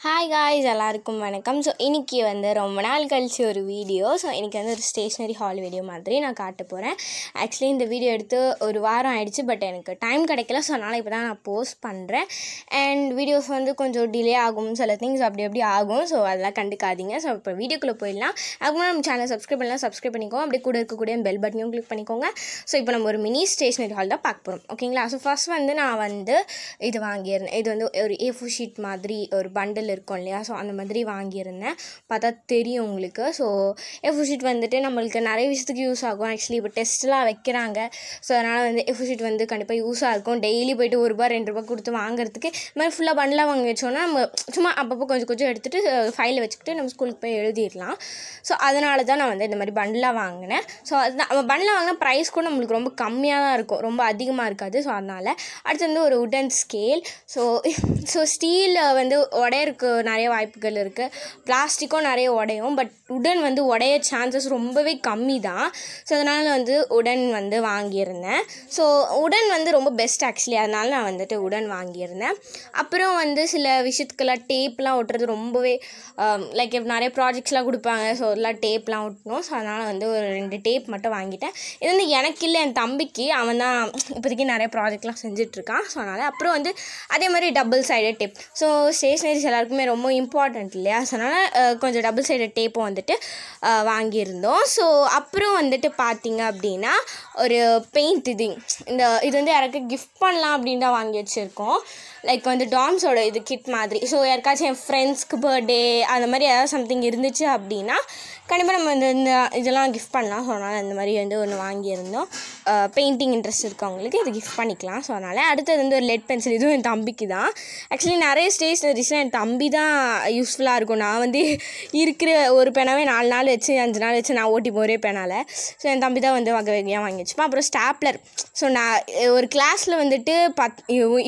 Hi guys எல்லாருக்கும் வணக்கம். So இன்றைக்கி வந்து ரொம்ப நாள் கழித்து ஒரு வீடியோ ஸோ இன்றைக்கி வந்து ஒரு ஸ்டேஷ்னரி ஹால் வீடியோ மாதிரி நான் காட்ட போகிறேன் ஆக்சுவலி இந்த வீடியோ எடுத்து ஒரு வாரம் ஆயிடுச்சு பட் எனக்கு டைம் கிடைக்கல. ஸோ அதனால் இப்போ தான் நான் போஸ்ட் பண்ணுறேன் அண்ட் வீடியோஸ் வந்து கொஞ்சம் டிலே ஆகும் சில திங்ஸ் அப்படி அப்படி ஆகும். ஸோ அதெல்லாம் கண்டுக்காதீங்க. ஸோ இப்போ வீடியோக்குள்ளே போயிடலாம். அதுக்கு நம்ம சேனல் சப்ஸ்கிரைப் பண்ணலாம் சப்ஸ்கிரைப் பண்ணிக்கோங்க. அப்படியே கூட இருக்கக்கூடிய பெல் பட்டனையும் கிளிக் பண்ணிக்கோங்க. ஸோ இப்போ நம்ம ஒரு மினி ஸ்டேஷ்னரி ஹால் தான் பார்க்க போகிறோம் ஓகேங்களா ஸோ ஃபஸ்ட் வந்து நான் வந்து இது வாங்கியிருந்தேன் இது வந்து ஒரு ஏ ஃபோர் ஷீட் மாதிரி ஒரு பண்டில் இருக்கும் இல்லையா? ஸோ அந்த மாதிரி வாங்கியிருந்தேன். பார்த்தா தெரியும் உங்களுக்கு. ஸோ ஏ ஷீட் வந்துட்டு நம்மளுக்கு நிறைய விஷயத்துக்கு யூஸ் ஆகும். ஆக்சுவலி இப்போ டெஸ்ட்லாம் வைக்கிறாங்க. ஸோ அதனால் வந்து ஏ ஷீட் வந்து கண்டிப்பாக யூஸாக இருக்கும். டெய்லி போயிட்டு ஒரு ரூபா ரெண்டு ரூபா கொடுத்து வாங்குறதுக்கு இது மாதிரி ஃபுல்லாக பண்டலாக வாங்கி வச்சோன்னா நம்ம சும்மா அப்பப்போ கொஞ்சம் கொஞ்சம் எடுத்துகிட்டு ஃபைலில் வச்சுக்கிட்டு நம்ம ஸ்கூலுக்கு போய் எழுதிடலாம். ஸோ அதனால தான் நான் வந்து இந்த மாதிரி பண்டலாக வாங்கினேன். ஸோ அதுதான். நம்ம பண்டலாக வாங்கினா ப்ரைஸ் கூட நம்மளுக்கு ரொம்ப கம்மியாக தான் இருக்கும். ரொம்ப அதிகமாக இருக்காது. ஸோ அதனால். அடுத்து வந்து ஒரு உடன் ஸ்கேல் ஸோ ஸோ ஸ்டீல் வந்து உடையறக்கு நிறைய வாய்ப்புகள் இருக்குது பிளாஸ்டிக்கும் நிறைய உடையும். பட் உடன் வந்து உடைய சான்சஸ் ரொம்பவே கம்மி தான் ஸோ அதனால் வந்து உடன் வந்து வாங்கியிருந்தேன். ஸோ உடன் வந்து ரொம்ப பெஸ்ட் ஆக்சுவலி அதனால் நான் வந்துட்டு உடன் வாங்கியிருந்தேன். அப்புறம் வந்து சில விஷயத்துக்கெல்லாம் டேப்லாம் ஒட்டுறது ரொம்பவே um, லைக் நிறைய ப்ராஜெக்ட்ஸ்லாம் கொடுப்பாங்க. ஸோ எல்லாம் டேப்லாம் ஒட்டணும். ஸோ அதனால் வந்து ஒரு ரெண்டு டேப் மட்டும் வாங்கிட்டேன். இது வந்து எனக்கு இல்லை என் தம்பிக்கு. அவன் தான் இப்போதைக்கு நிறைய ப்ராஜெக்ட்லாம் செஞ்சிட்ருக்கான் ஸோ அதனால் அப்புறம் வந்து அதே மாதிரி double sided tape so stationeries எல்லாருக்கும் ரொம்ப இம்பார்ட்டண்ட் இல்லையா? ஸோ அதனால் கொஞ்சம் டபுள் சைடு டேப்பும் வந்துட்டு வாங்கியிருந்தோம். ஸோ அப்புறம் வந்துட்டு பார்த்தீங்க அப்படின்னா ஒரு பெயிண்ட் இது. இந்த இது வந்து யாருக்கு கிஃப்ட் பண்ணலாம் அப்படின்னு தான் வாங்கி வச்சுருக்கோம். லைக் வந்து டாம்ஸோட இது கிட் மாதிரி. ஸோ யாருக்காச்சும் என் ஃப்ரெண்ட்ஸ்க்கு பர்த்டே அந்த மாதிரி ஏதாவது சம்திங் இருந்துச்சு அப்படின்னா கண்டிப்பாக நம்ம வந்து இந்த இதெல்லாம் கிஃப்ட் பண்ணலாம். ஸோ அதனால் இந்த மாதிரி வந்து ஒன்று வாங்கியிருந்தோம். பெயிண்டிங் இன்ட்ரெஸ்ட் இருக்கவங்களுக்கு இது கிஃப்ட் பண்ணிக்கலாம். ஸோ அதனால் அடுத்தது வந்து ஒரு லெட் பென்சில் இதுவும் என் தம்பிக்கு தான். ஆக்சுவலி நிறைய ஸ்டேஷ்னரிஸ்லாம் என் தம்பி தான் யூஸ்ஃபுல்லாக இருக்கும். நான் வந்து இருக்கிற ஒரு பேனாவே நாலு நாள் வச்சு அஞ்சு நாள் வச்சு நான் ஓட்டி போகிறே பேனால். ஸோ என் தம்பி தான் வந்து வகை வகையாக வாங்கி வச்சுப்பேன் அப்புறம் ஸ்டாப்லர் ஸோ நான் ஒரு கிளாஸில் வந்துட்டு பத்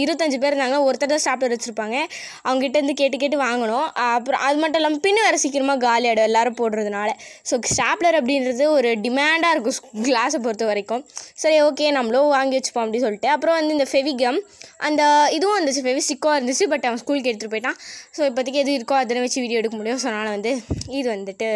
இருபத்தஞ்சு பேர் இருந்தாங்க. ஒருத்தர் தான் ஸ்டாப்லர் வச்சுருப்பாங்க. அவங்ககிட்ட இருந்து கேட்டு கேட்டு வாங்கணும் அப்புறம் அது மட்டும் இல்லாமல் பின்னு வேறு சீக்கிரமாக காலி ஆகிடும் எல்லோரும் போடுறதுனால. ஸோ ஸ்டாப்லர் அப்படின்றது ஒரு டிமாண்டாக இருக்கும் கிளாஸை பொறுத்த வரைக்கும். சரி ஓகே நம்மளும் வாங்கி வச்சுப்போம் அப்படின்னு சொல்லிட்டு. அப்புறம் வந்து இந்த ஃபெவிகம் அந்த இதுவும் இருந்துச்சு ஃபெவி ஸ்டிக்கும் இருந்துச்சு பட் அவன் ஸ்கூலுக்கு எடுத்துகிட்டு போயிட்டான். ஸோ இப்போதைக்கு எது இருக்கோ அதனை வச்சு வீடியோ எடுக்க முடியும். ஸோ அதனால் வந்து இது வந்துட்டு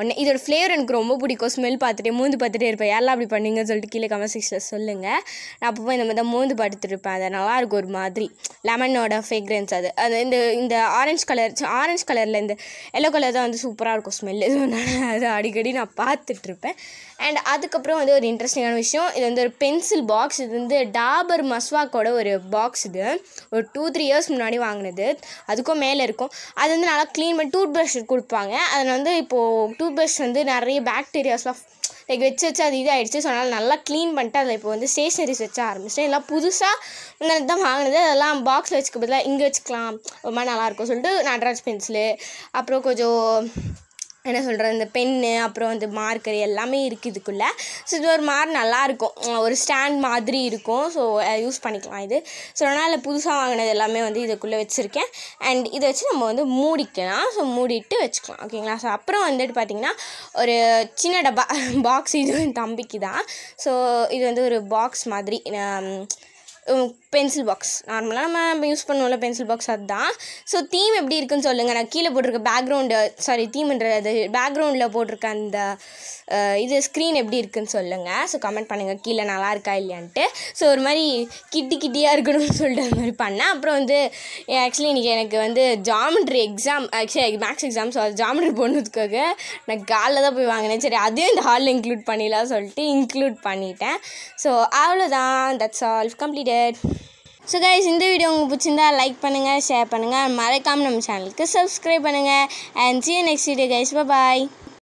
ஒன்று இதோட ஃப்ளேவர் எனக்கு ரொம்ப பிடிக்கும். ஸ்மெல் பார்த்துட்டே மூந்து பார்த்துட்டே இருப்பேன். யாரெல்லாம் அப்படி பண்ணீங்கன்னு சொல்லிட்டு கீழே கமெண்ட் செக்ஷனில் சொல்லுங்கள் நான் அப்பப்போ இந்த மாதிரி தான் மூந்து பார்த்துட்டு இருப்பேன். அது நல்லாயிருக்கும் ஒரு மாதிரி. லெமனோட ஃப்ரேக்ரன்ஸ் அது. அது இந்த இந்த ஆரஞ்சு கலர் ஆரஞ்சு கலரில் இந்த எல்லோ கலர் தான் வந்து சூப்பராக இருக்கும் ஸ்மெல் இது அது அடிக்கடி நான் பார்த்துட்ருப்பேன். அண்ட் அதுக்கப்புறம் வந்து ஒரு இன்ட்ரெஸ்டிங்கான விஷயம் இது வந்து ஒரு பென்சில் பாக்ஸ் இது வந்து டாபர் மஸ்வாக்கோட ஒரு பாக்ஸ் இது. ஒரு டூ த்ரீ இயர்ஸ் முன்னாடி வாங்கினது. அதுக்கும் மேலே இருக்கும். அது வந்து நல்லா க்ளீன் பண்ணி டூத் ப்ரஷ் கொடுப்பாங்க. அதில் வந்து இப்போது டூத் ப்ரஷ் வந்து நிறைய பேக்டீரியாஸ்லாம் லைக் வச்சு வச்சு அது இதாகிடுச்சு ஸோ அதனால் நல்லா க்ளீன் பண்ணிட்டு அதில் இப்போ வந்து ஸ்டேஷ்னரிஸ் வச்ச ஆரம்பிச்சிட்டேன். எல்லாம் புதுசாக முன்னாடி தான் வாங்கினது. அதெல்லாம் பாக்ஸில் வச்சுக்க பதிலாக இங்கே வச்சுக்கலாம். ரொம்ப நல்லாயிருக்கும் சொல்லிட்டு நட்ராஜ் பென்சிலு அப்புறம் கொஞ்சம் என்ன சொல்கிறது இந்த பென்னு அப்புறம் வந்து மார்க்கர் எல்லாமே இருக்குது இதுக்குள்ளே. ஸோ இது ஒரு மாதிரி நல்லாயிருக்கும் ஒரு ஸ்டாண்ட் மாதிரி இருக்கும். ஸோ யூஸ் பண்ணிக்கலாம் இது. ஸோ அதனால் புதுசாக வாங்கினது எல்லாமே வந்து இதுக்குள்ளே வச்சுருக்கேன். அண்ட் இதை வச்சு நம்ம வந்து மூடிக்கலாம். ஸோ மூடிட்டு வச்சுக்கலாம். ஓகேங்களா ஸோ அப்புறம் வந்துட்டு பார்த்திங்கன்னா ஒரு சின்ன டப்பா பாக்ஸ் இது தம்பிக்கு தான் ஸோ இது வந்து ஒரு பாக்ஸ் மாதிரி பென்சில் பாக்ஸ் நார்மலாக நம்ம யூஸ் பண்ணுவோம்ல பென்சில் பாக்ஸ் அதுதான். ஸோ தீம் எப்படி இருக்குன்னு சொல்லுங்கள் நான் கீழே போட்டிருக்க பேக்ரவுண்டு சாரி தீம்ன்ற அது பேக்ரவுண்டில் போட்டிருக்க அந்த இது ஸ்க்ரீன் எப்படி இருக்குன்னு சொல்லுங்கள் ஸோ கமெண்ட் பண்ணுங்கள் கீழே நல்லா இருக்கா இல்லையான்ட்டு. ஸோ ஒரு மாதிரி கிட்டி கிட்டியாக இருக்கணும்னு சொல்லிட்டு அந்த மாதிரி பண்ணேன். அப்புறம் வந்து ஆக்சுவலி இன்றைக்கி எனக்கு வந்து geometry exam actually maths exam so அது ஜாமெண்ட்ரி போனதுக்காக நான் காலில் தான் போய் வாங்கினேன். சரி அதையும் இந்த ஹாலில் இன்க்ளூட் பண்ணிடலாம் சொல்லிட்டு இன்க்ளூட் பண்ணிட்டேன். ஸோ அவ்வளோதான் that's all complete completed so guys இந்த வீடியோ உங்களுக்கு பிடிச்சிருந்தா லைக் பண்ணுங்கள் ஷேர் பண்ணுங்கள் மறக்காமல் நம்ம சேனலுக்கு சப்ஸ்கிரைப் பண்ணுங்கள் and see next video guys bye